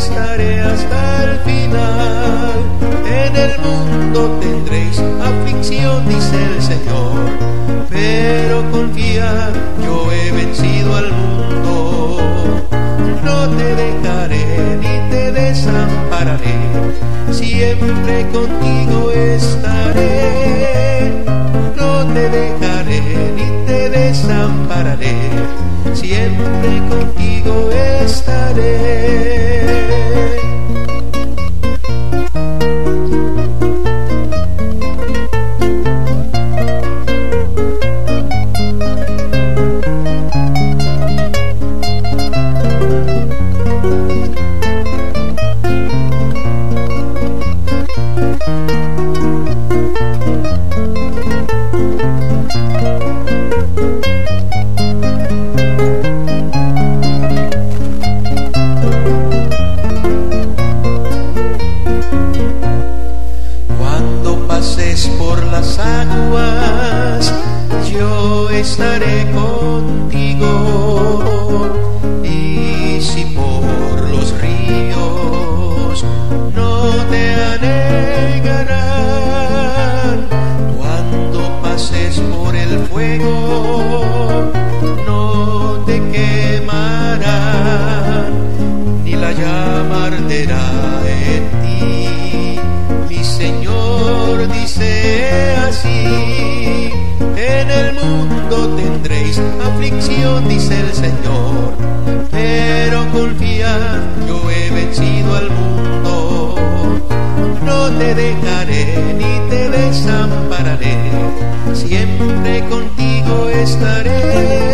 estaré hasta el final, en el mundo tendréis aflicción, dice el Señor, pero confía, yo he vencido al mundo, estaré. Estaré contigo. Y si por los ríos no te anegarán, cuando pases por el fuego, no te quemarán, ni la llama arderá en ti. Mi Señor dice así, en el mundo mundo tendréis aflicción, dice el Señor. Pero confiad, yo he vencido al mundo. No te dejaré ni te desampararé, siempre contigo estaré.